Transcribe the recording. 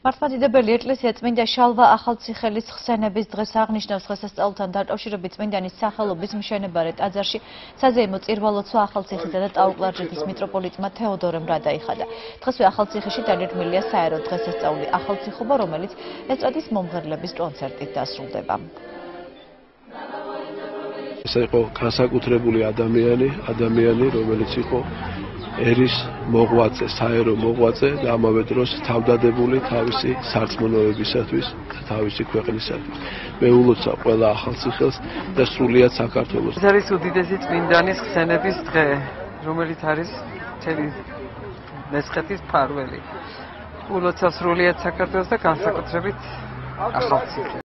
მართლმადიდებელი ეკლესია წმინდა შალვა ახალციხელის ხსენების დღეს აღნიშნავს დღესასწაულთან დაკავშირებით წმინდანის სახელობის მშენებარე ტაძარში საზეიმო წირვალოცვა ახალციხისა და ტაუკლარჯეთის მიტროპოლიტმა თეოდორემ რადაიხადა. დღესვე ახალციხეში დაგეგმილია საერო დღესასწაული ახალციხობა, რომელიც ეწოდის მომღერლების კონცერტით დასრულდება. ეს იყო განსაკუთრებული ადამიანი, ადამიანი, რომელიც იყო ერის მოღვაწე, საერო მოღვაწე და ამავე დროს თავდადებული თავისი სარწმუნოებისათვის, თავისი ქვეყნისათვის. მე ულოცავ ყველა ახალციხელს და სრულიად საქართველოს. ეს არის უდიდესი წმინდანის ხსენების დღე, რომელიც არის მთელი მესხეთის ფარველი. ულოცავ სრულიად საქართველოს და განსაკუთრებით ახალციხეს.